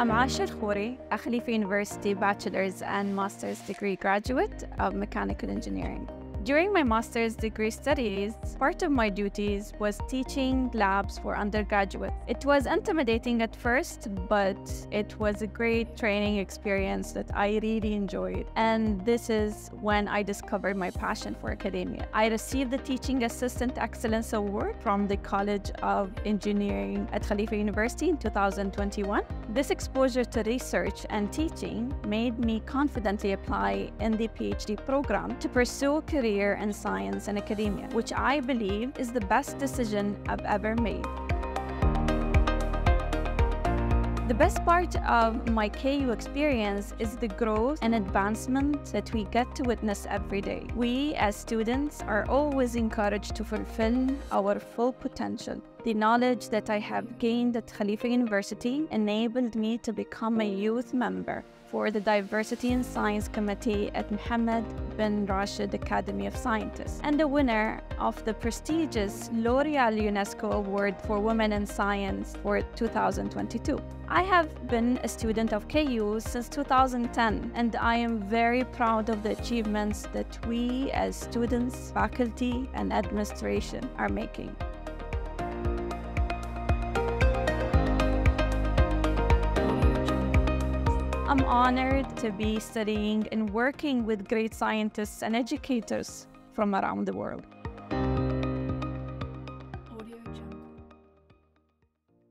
I'm Ayesha Khoori, a Khalifa University Bachelor's and Master's degree graduate of Mechanical Engineering. During my master's degree studies, part of my duties was teaching labs for undergraduates. It was intimidating at first, but it was a great training experience that I really enjoyed. And this is when I discovered my passion for academia. I received the Teaching Assistant Excellence Award from the College of Engineering at Khalifa University in 2021. This exposure to research and teaching made me confidently apply in the PhD program to pursue a career career in science and academia, which I believe is the best decision I've ever made. The best part of my KU experience is the growth and advancement that we get to witness every day. We, as students, are always encouraged to fulfill our full potential. The knowledge that I have gained at Khalifa University enabled me to become a youth member for the Diversity in Science Committee at Mohammed bin Rashid Academy of Scientists and the winner of the prestigious L'Oreal UNESCO Award for Women in Science for 2022. I have been a student of KU since 2010 and I am very proud of the achievements that we as students, faculty and administration are making. I'm honored to be studying and working with great scientists and educators from around the world.